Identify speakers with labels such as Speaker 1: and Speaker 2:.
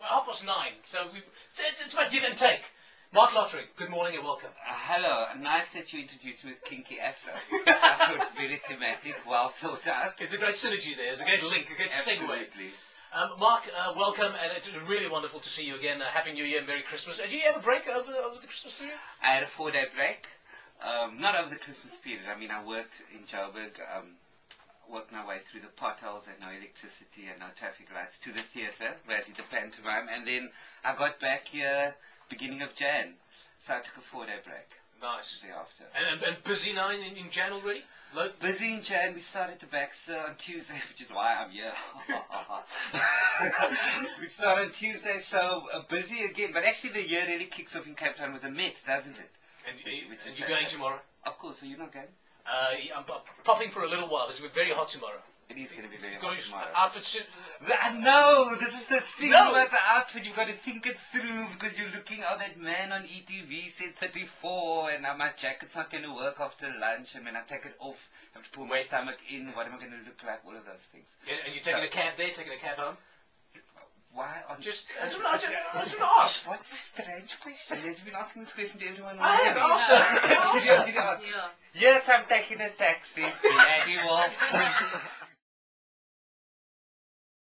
Speaker 1: Well, half past nine, so we've, it's, it's, it's about give and take. Marc Lottering, good morning and welcome.
Speaker 2: Uh, hello, nice that you introduced me with Kinky Afro. was very thematic, well thought out.
Speaker 1: It's a great synergy there. It's a great link, a great segue. Um, Marc, uh, welcome, and it's really wonderful to see you again. Uh, Happy New Year and Merry Christmas. Did you have a break over the, over the Christmas period?
Speaker 2: I had a four-day break, um, not over the Christmas period. I mean, I worked in Joburg, um, worked my way through the potholes and no electricity and no traffic lights to the theatre where I did the pantomime, and then I got back here beginning of Jan. So I took a four-day break
Speaker 1: Nice.
Speaker 2: thereafter.
Speaker 1: And, and, and busy now in, in Jan already?
Speaker 2: Busy in Jan, we started the Baxter on Tuesday, which is why I'm here. we start on Tuesday, so uh, busy again. But actually, the year really kicks off in Cape Town with a Met, doesn't it?
Speaker 1: and
Speaker 2: Which-
Speaker 1: you,
Speaker 2: which
Speaker 1: and you're going tomorrow?
Speaker 2: Of course, so you're not going?
Speaker 1: Uh, I'm popping for a little while. It's going to be very hot tomorrow.
Speaker 2: It is going to be very hot tomorrow.
Speaker 1: outfit suit.
Speaker 2: Th- No, this is the thing
Speaker 1: No.
Speaker 2: about the outfit. You've got to think it through because you're looking at that man on ETV said 34, and now my jacket's not going to work after lunch. And when I take it off, I have to pull my
Speaker 1: Wait.
Speaker 2: stomach in. What am I going to look like? All of those things.
Speaker 1: Yeah, and you're taking a cab there, taking a cab home.
Speaker 2: Why on
Speaker 1: Just, I just, I just, I just ask.
Speaker 2: What's a strange question? Has been asking this question to everyone.
Speaker 1: I have
Speaker 2: already.
Speaker 1: asked her.
Speaker 2: Did you- did you ask?
Speaker 3: Yeah.
Speaker 2: Yes, I'm taking a taxi. Bloody wolf.